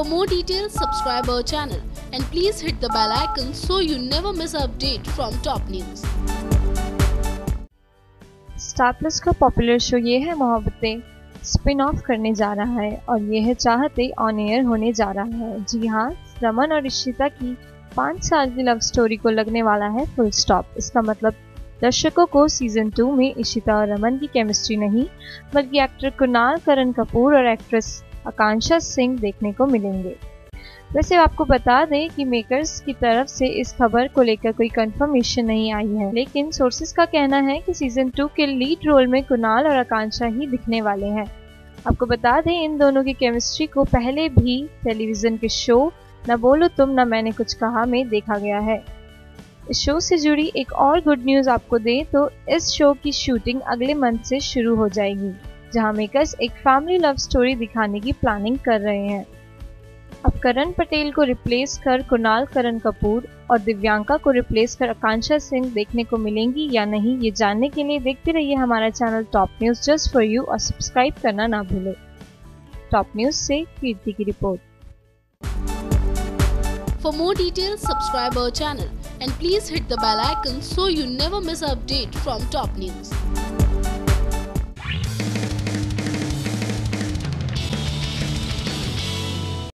For more details, subscribe our channel and please hit the bell icon so you never miss an update from top news. Star Plus का popular show ये है Mohabbatein spin of करने जा रहा है और ये है चाहते ऑन एयर होने जा रहा है जी हाँ रमन और इशिता की पाँच साल की लव स्टोरी को लगने वाला है फुल स्टॉप इसका मतलब दर्शकों को सीज़न टू में इशिता और रमन की केमिस्ट्री नहीं बल्कि एक्टर कुणाल करण कपूर और एक्ट्रेस आकांक्षा सिंह देखने को मिलेंगे। वैसे आपको बता दें कि मेकर्स की तरफ़ से इस खबर को लेकर कोई कंफर्मेशन नहीं आई है, लेकिन सोर्सेज का कहना है कि सीज़न टू के लीड रोल में कुणाल और आकांक्षा ही दिखने वाले हैं। आपको बता दें इन दोनों की केमिस्ट्री को पहले भी टेलीविज़न के शो न बोलो तुम, न मैंने कुछ कहा में देखा गया है। इस शो से जुड़ी एक और गुड न्यूज़ आपको दें तो इस शो की शूटिंग अगले मंथ से शुरू हो जाएगी। जहाँ मेकर्स एक फैमिली लव स्टोरी दिखाने की प्लानिंग कर रहे हैं। अब करण पटेल को रिप्लेस कर कुणाल करण कपूर और दिव्यांका को रिप्लेस कर आकांक्षा सिंह देखने को मिलेंगी या नहीं ये जानने के लिए देखते रहिए हमारा channel top news just for you और सब्सक्राइब करना ना भूलें। टॉप न्यूज़ से कीर्ति की report. More details, subscribe our channel and please hit the bell icon so you never miss an update from top news.